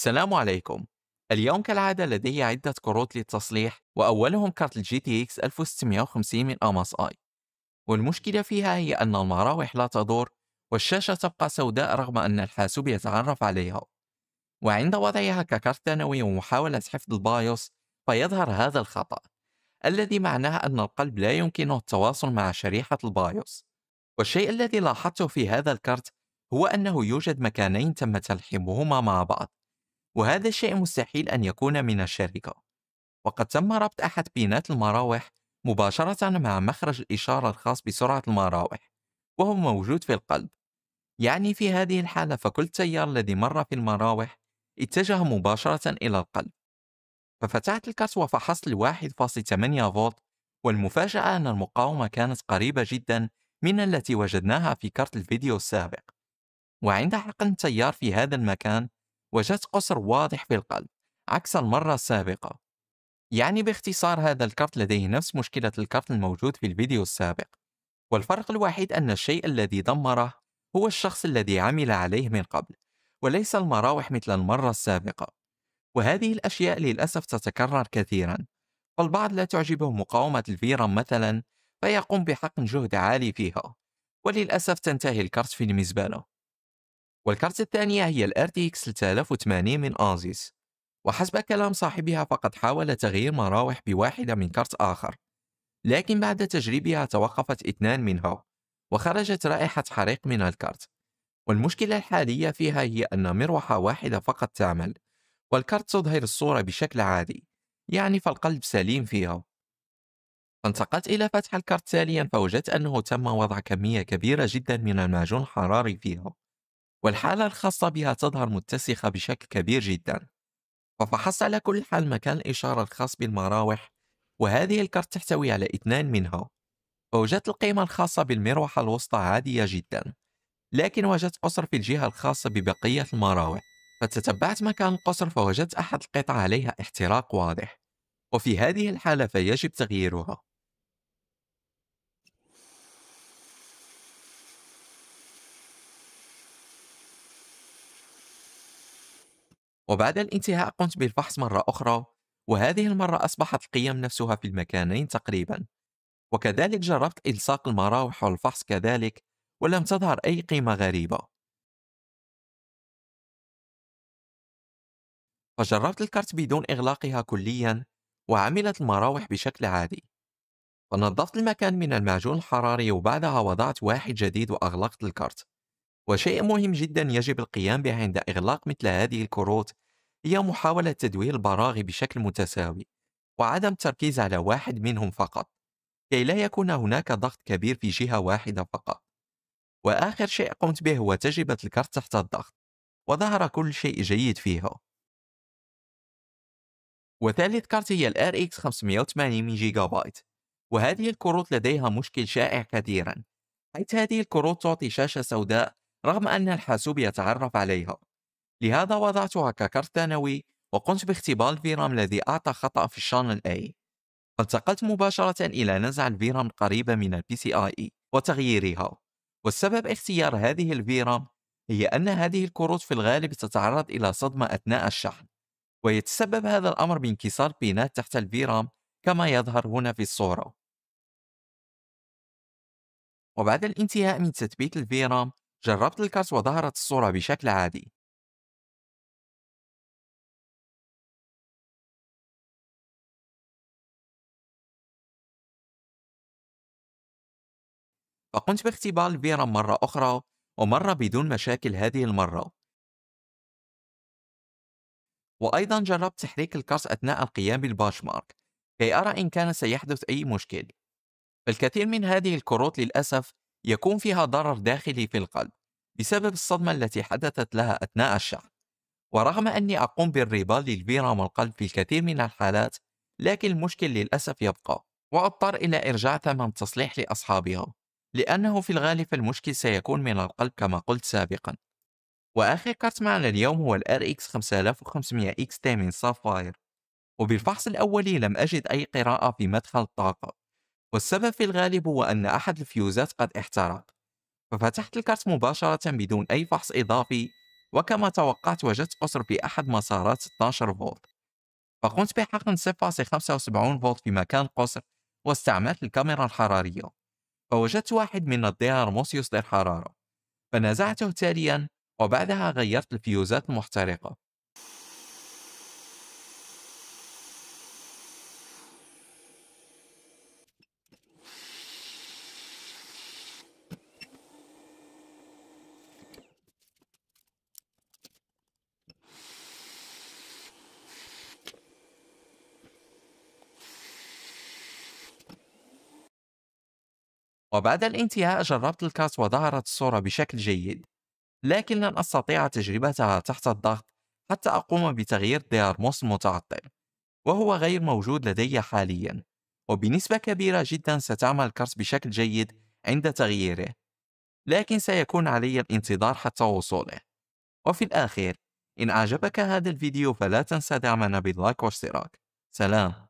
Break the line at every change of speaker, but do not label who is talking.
السلام عليكم. اليوم كالعادة لدي عدة كروت للتصليح وأولهم كارت ال GTX 1650 من MSI. والمشكلة فيها هي أن المراوح لا تدور والشاشة تبقى سوداء رغم أن الحاسوب يتعرف عليها. وعند وضعها ككارت ثانوي ومحاولة حفظ ال BIOS فيظهر هذا الخطأ الذي معناه أن القلب لا يمكنه التواصل مع شريحة ال BIOS. والشيء الذي لاحظته في هذا الكارت هو أنه يوجد مكانين تم تلحيمهما مع بعض. وهذا الشيء مستحيل أن يكون من الشركة. وقد تم ربط أحد بينات المراوح مباشرة مع مخرج الإشارة الخاص بسرعة المراوح وهو موجود في القلب. يعني في هذه الحالة فكل تيار الذي مر في المراوح اتجه مباشرة إلى القلب. ففتحت الكارت وفحصت ال 1.8 فولت والمفاجأة أن المقاومة كانت قريبة جدا من التي وجدناها في كارت الفيديو السابق. وعند حقن التيار في هذا المكان وجدت قصر واضح في القلب عكس المرة السابقة. يعني باختصار هذا الكارت لديه نفس مشكلة الكارت الموجود في الفيديو السابق. والفرق الوحيد أن الشيء الذي دمره هو الشخص الذي عمل عليه من قبل وليس المراوح مثل المرة السابقة. وهذه الأشياء للأسف تتكرر كثيرا. فالبعض لا تعجبه مقاومة الفيرام مثلا فيقوم بحقن جهد عالي فيها. وللأسف تنتهي الكارت في المزبلة. والكارت الثانية هي ال RTX 3080 من آزيس وحسب كلام صاحبها فقد حاول تغيير مراوح بواحدة من كارت آخر لكن بعد تجريبها توقفت اثنان منها وخرجت رائحة حريق من الكارت. والمشكلة الحالية فيها هي أن مروحة واحدة فقط تعمل والكارت تظهر الصورة بشكل عادي يعني فالقلب سليم فيها. فانتقلت إلى فتح الكارت تاليا فوجدت أنه تم وضع كمية كبيرة جدا من المعجون الحراري فيها. والحالة الخاصة بها تظهر متسخة بشكل كبير جدا. ففحصت على كل حال مكان الإشارة الخاص بالمراوح وهذه الكارت تحتوي على اثنان منها. فوجدت القيمة الخاصة بالمروحة الوسطى عادية جدا لكن وجدت قصر في الجهة الخاصة ببقية المراوح. فتتبعت مكان القصر فوجدت أحد القطع عليها احتراق واضح. وفي هذه الحالة فيجب تغييرها. وبعد الانتهاء قمت بالفحص مرة أخرى وهذه المرة أصبحت القيم نفسها في المكانين تقريبا. وكذلك جربت إلصاق المراوح والفحص كذلك ولم تظهر أي قيمة غريبة. فجربت الكارت بدون إغلاقها كليا وعملت المراوح بشكل عادي. فنظفت المكان من المعجون الحراري وبعدها وضعت واحد جديد وأغلقت الكارت وشيء مهم جدا يجب القيام به عند إغلاق مثل هذه الكروت هي محاولة تدوير البراغي بشكل متساوي وعدم التركيز على واحد منهم فقط كي لا يكون هناك ضغط كبير في جهة واحدة فقط. وآخر شيء قمت به هو تجربة الكرت تحت الضغط وظهر كل شيء جيد فيها. وثالث كارت هي ال RX 580 من جيجا بايت وهذه الكروت لديها مشكل شائع كثيرا حيث هذه الكروت تعطي شاشة سوداء رغم أن الحاسوب يتعرف عليها. لهذا وضعتها ككرت ثانوي وقمت باختبار ال VRAM الذي أعطى خطأ في ال channel A فانتقلت مباشرة إلى نزع ال VRAM القريبة من ال PCI وتغييرها. والسبب اختيار هذه ال VRAM هي أن هذه الكروت في الغالب تتعرض إلى صدمة أثناء الشحن. ويتسبب هذا الأمر بانكسار بينات تحت ال VRAM كما يظهر هنا في الصورة. وبعد الانتهاء من تثبيت ال VRAM جربت الكارت وظهرت الصورة بشكل عادي. فقمت باختبار الفيرام مرة أخرى ومرة بدون مشاكل هذه المرة. وأيضا جربت تحريك الكارت أثناء القيام بالباشمارك كي أرى إن كان سيحدث أي مشكل. الكثير من هذه الكروت للأسف يكون فيها ضرر داخلي في القلب بسبب الصدمة التي حدثت لها أثناء الشحن ورغم أني أقوم بال reball لل VRAM والقلب في الكثير من الحالات لكن المشكل للأسف يبقى وأضطر إلى إرجاع ثمن التصليح لأصحابها لأنه في الغالب المشكل سيكون من القلب كما قلت سابقا. وآخر كارت معنا اليوم هو ال RX 5500 XT من Sapphire وبالفحص الأولي لم أجد أي قراءة في مدخل الطاقة والسبب في الغالب هو أن أحد الفيوزات قد احترق. ففتحت الكارت مباشرة بدون أي فحص إضافي وكما توقعت وجدت قصر في أحد مسارات 12 فولت. فقمت بحقن 0.75 فولت في مكان القصر واستعملت الكاميرا الحرارية فوجدت واحد من ال DrMOS يصدر حرارة فنزعته تاليا وبعدها غيرت الفيوزات المحترقة. وبعد الانتهاء جربت الكارت وظهرت الصورة بشكل جيد لكن لن أستطيع تجربتها تحت الضغط حتى أقوم بتغيير DrMOS المتعطل وهو غير موجود لدي حاليا وبنسبة كبيرة جدا ستعمل الكارت بشكل جيد عند تغييره لكن سيكون علي الانتظار حتى وصوله. وفي الآخر إن أعجبك هذا الفيديو فلا تنسى دعمنا بال like والاشتراك. سلام.